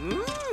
Mm.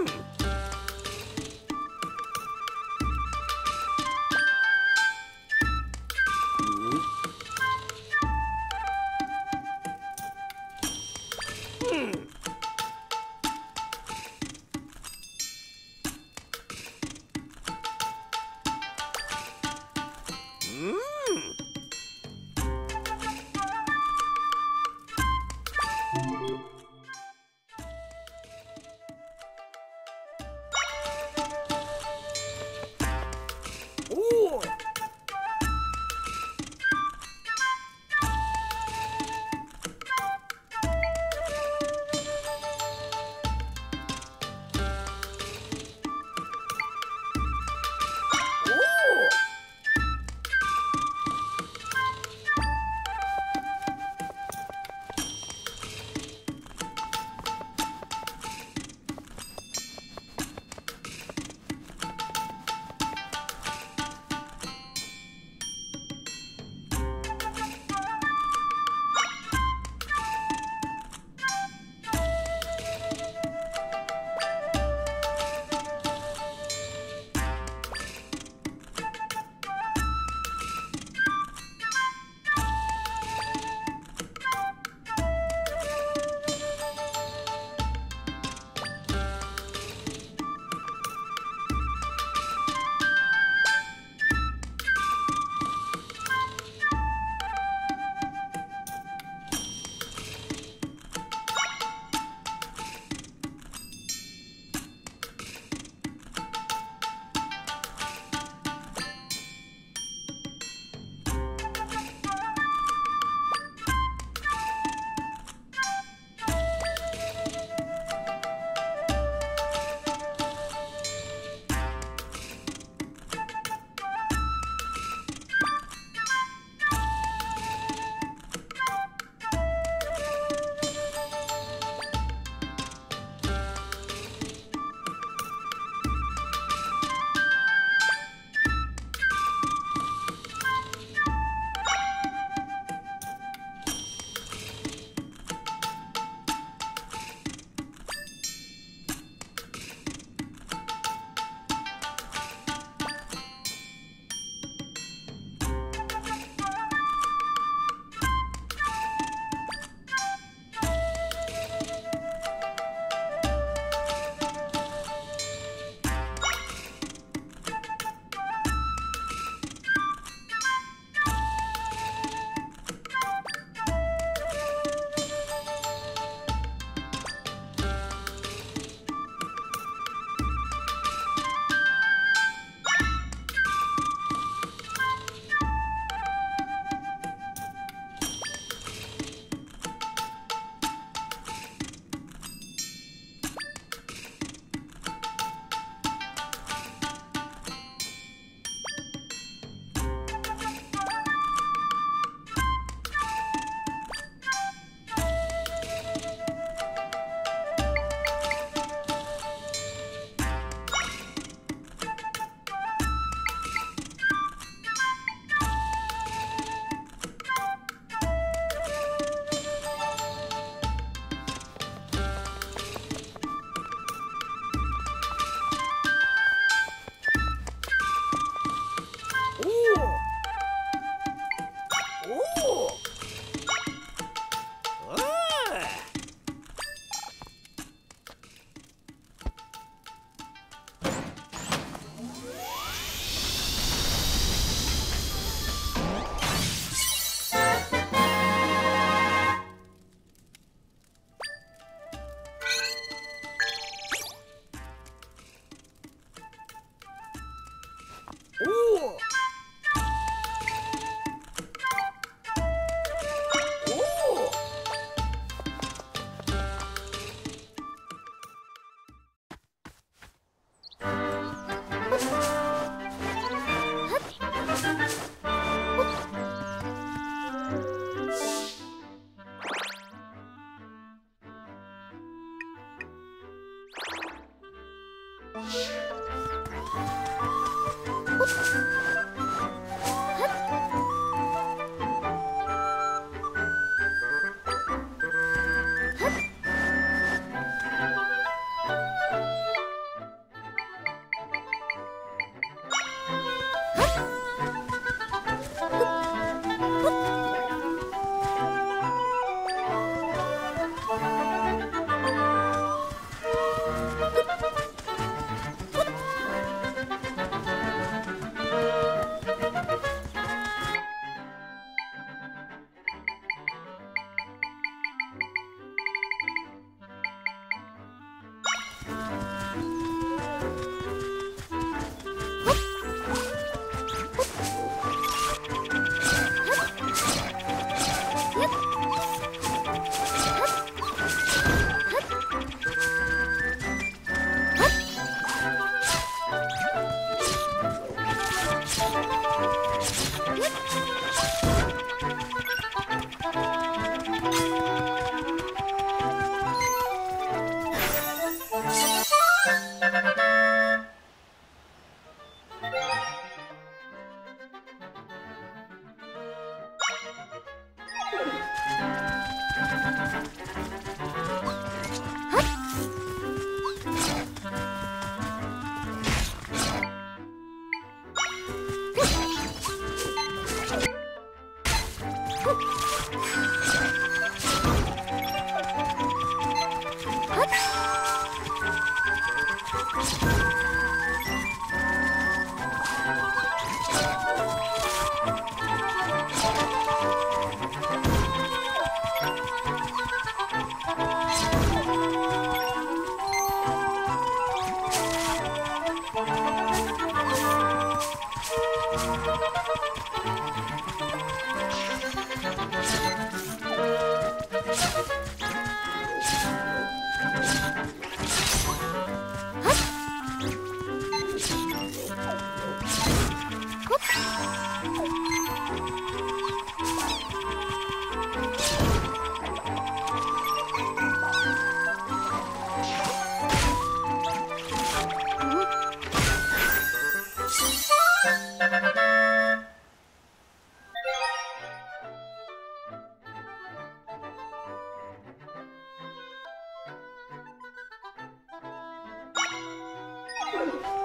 어?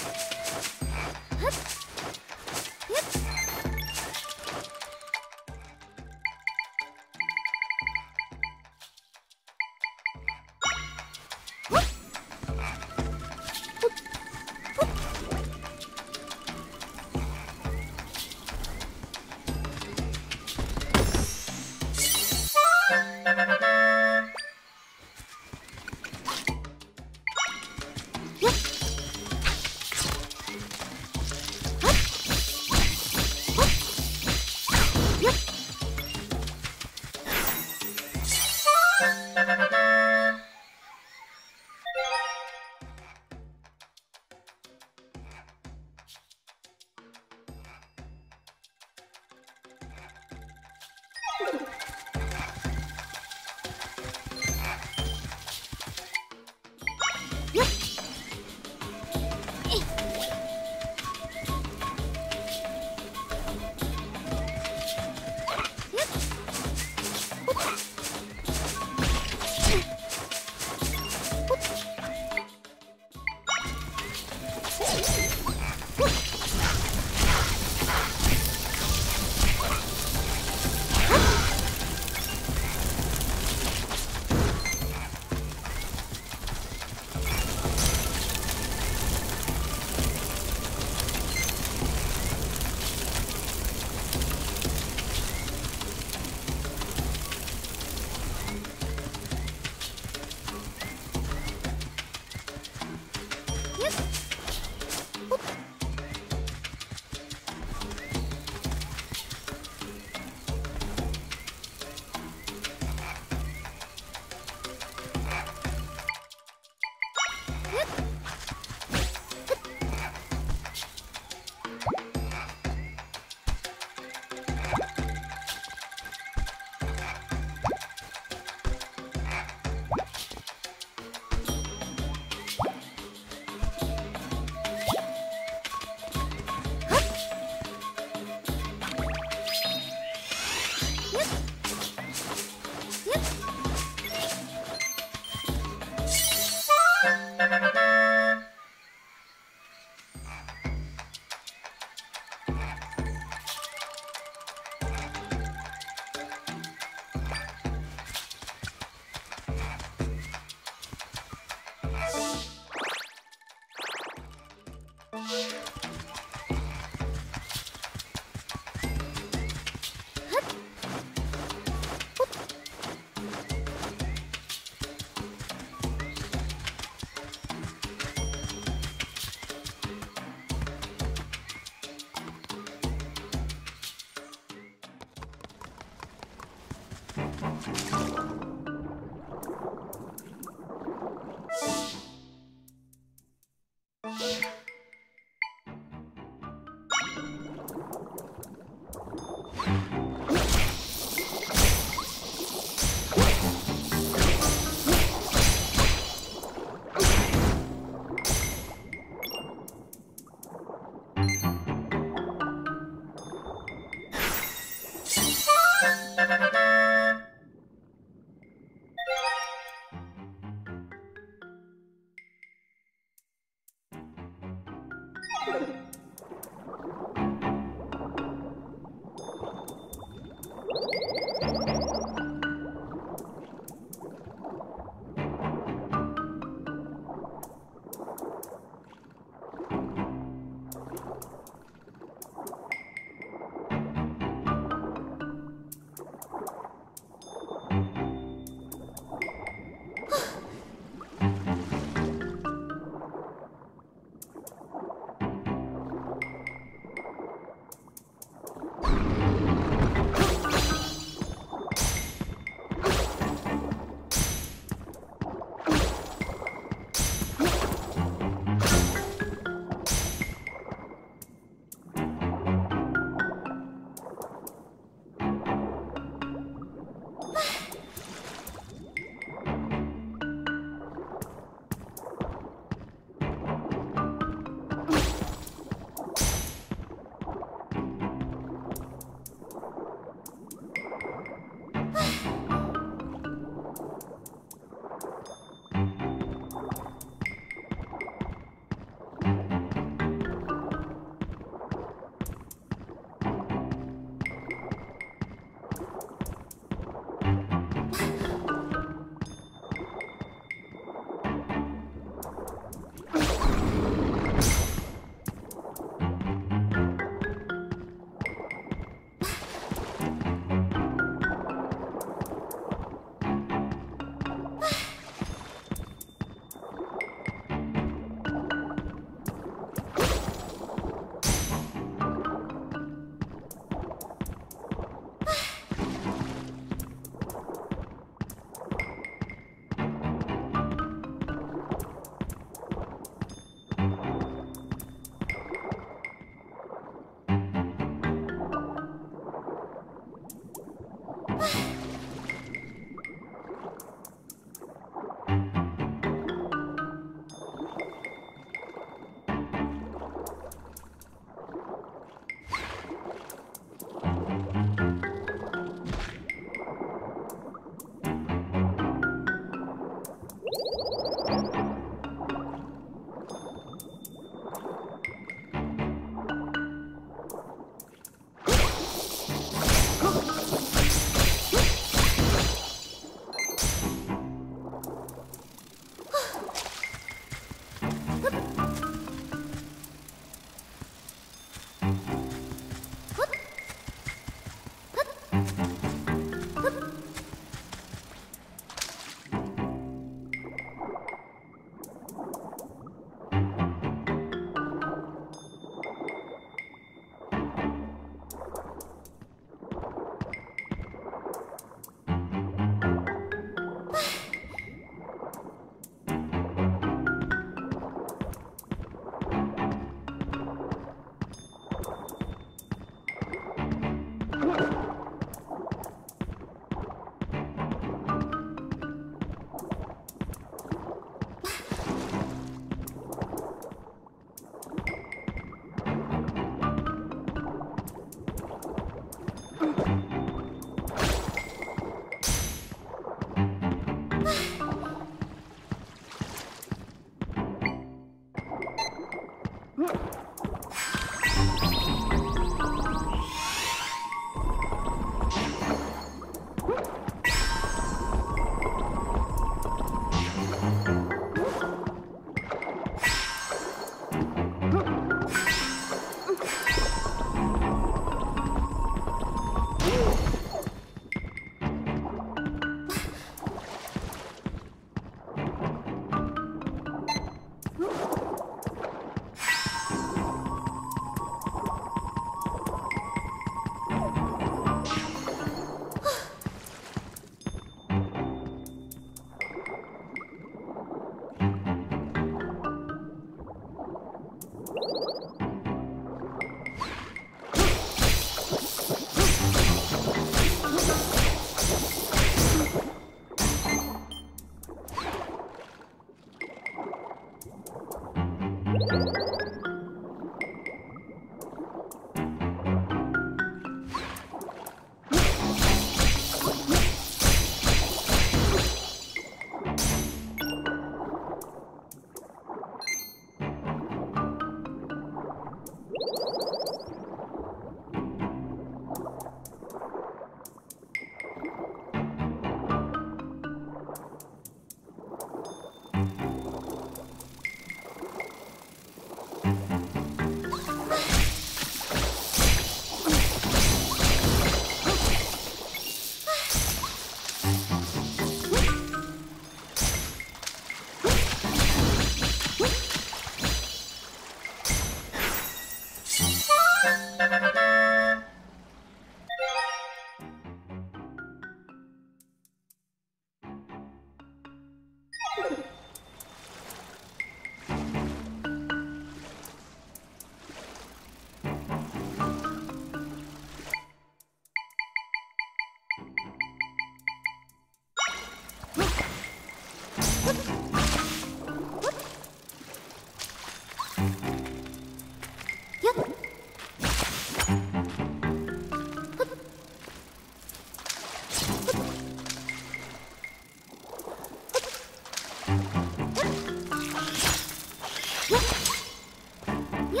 一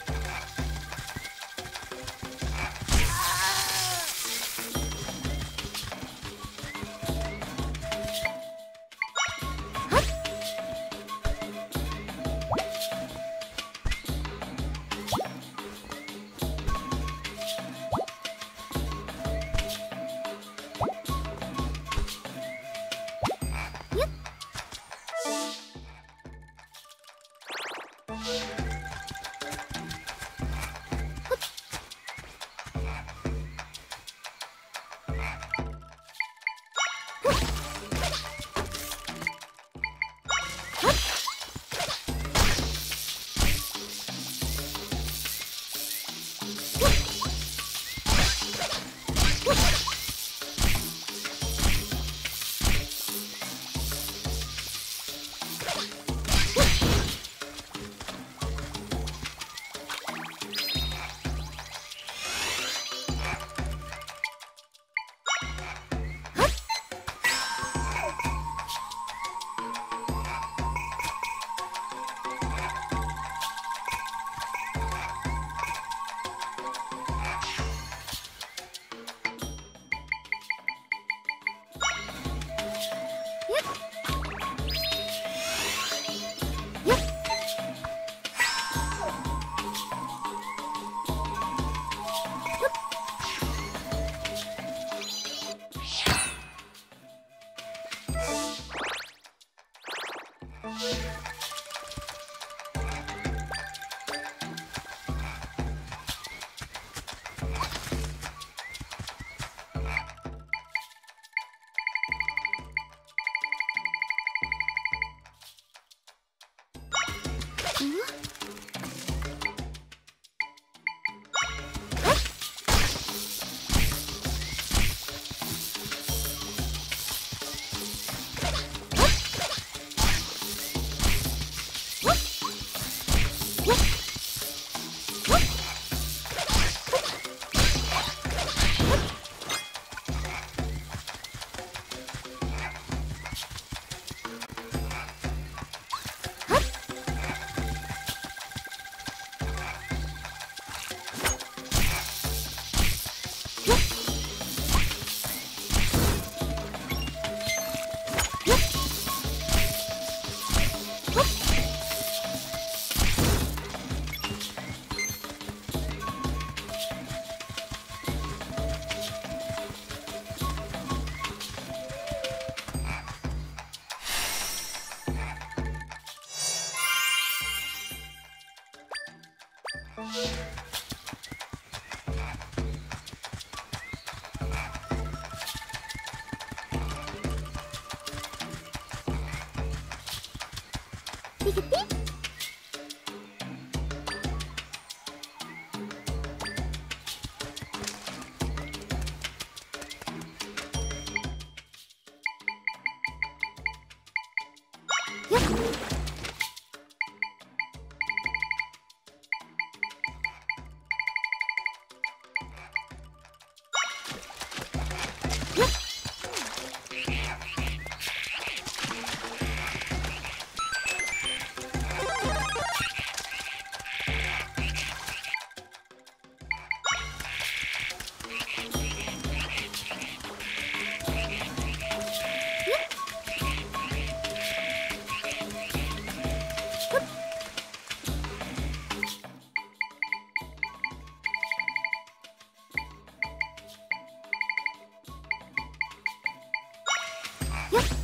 よっ。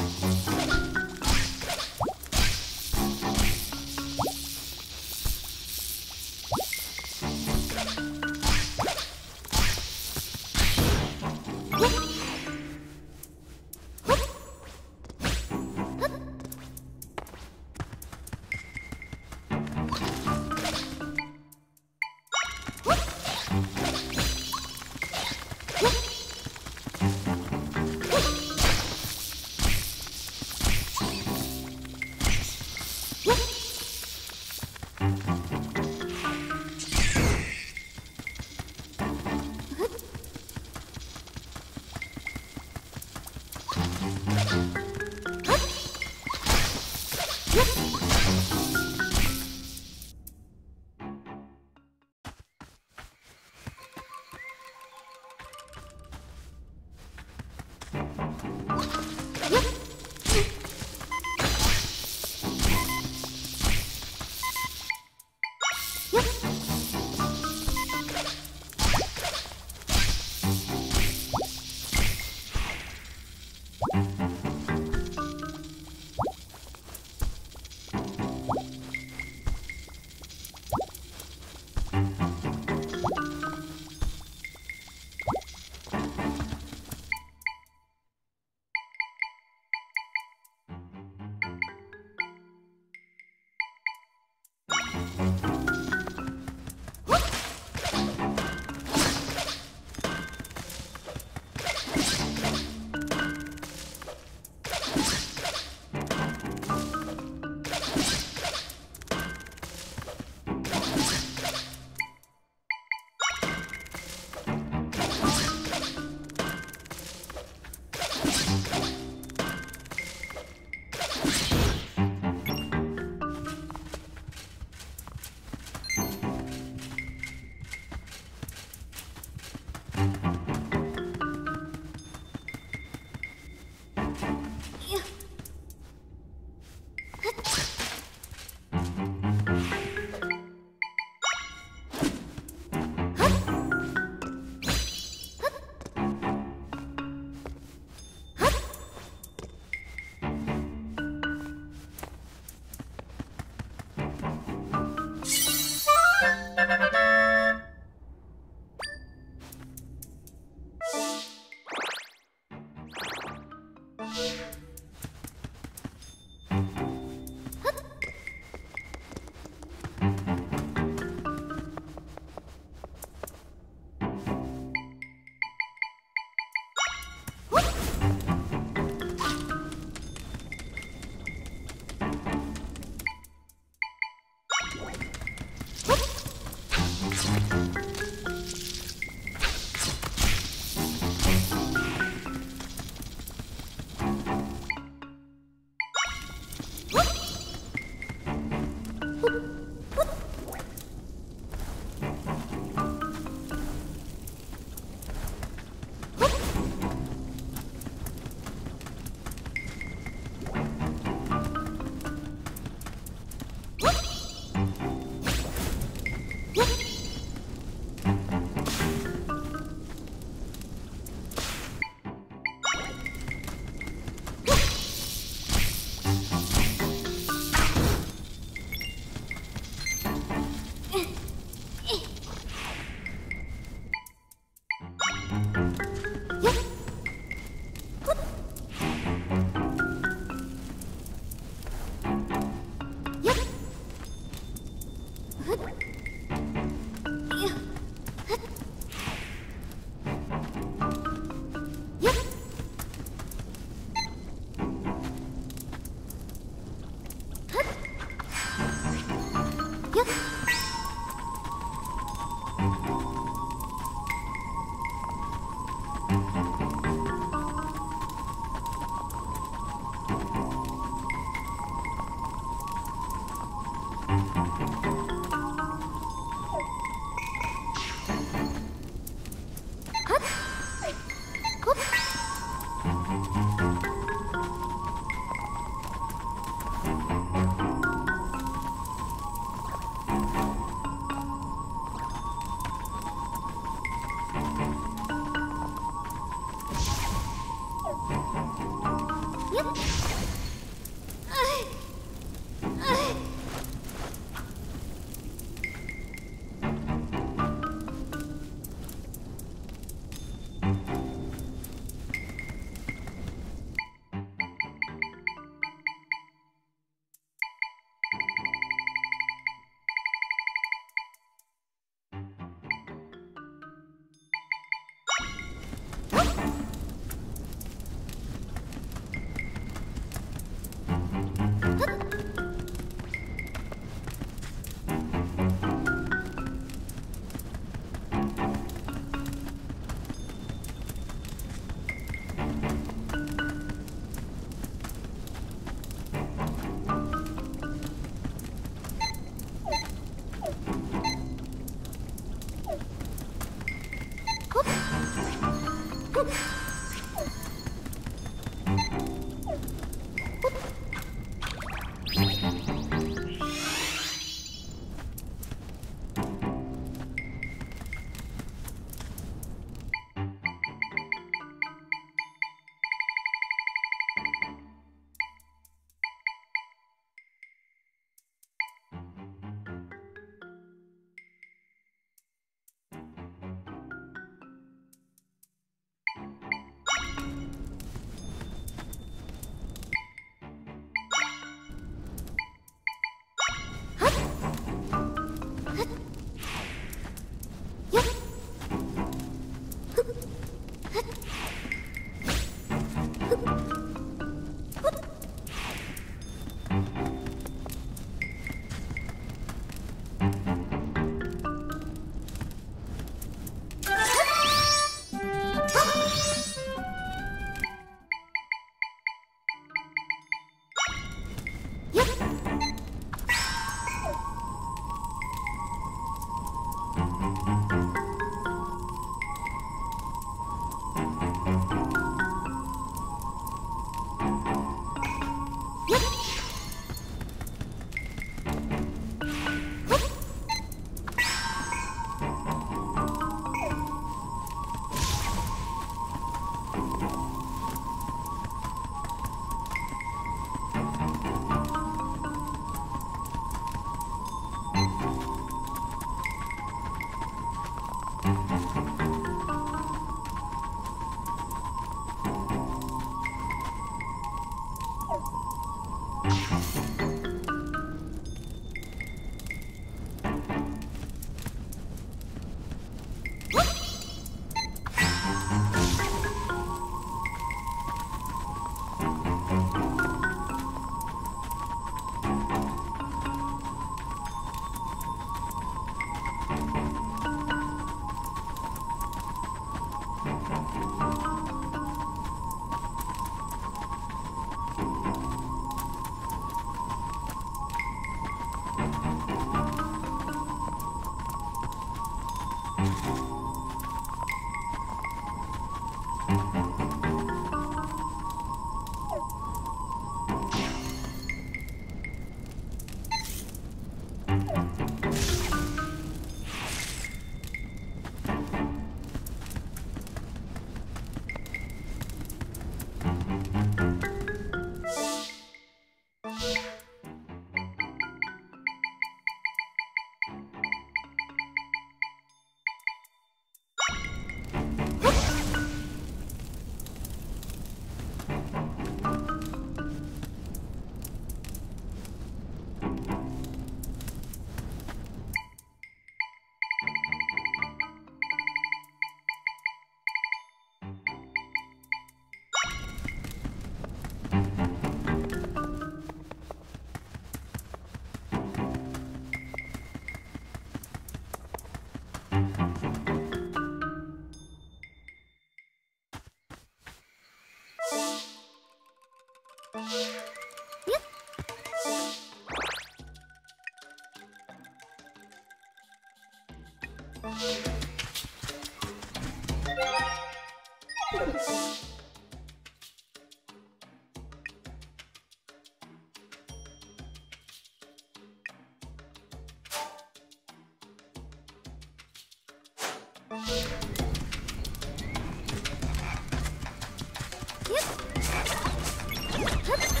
Huh?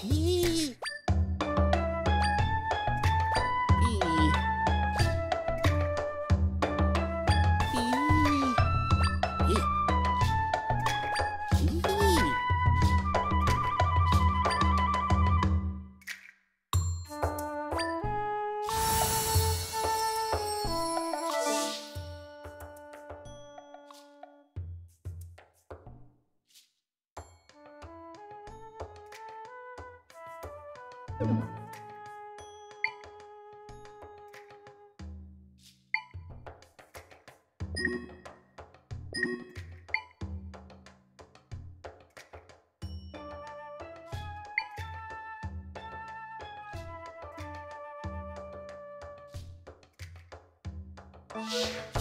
비. Tchau.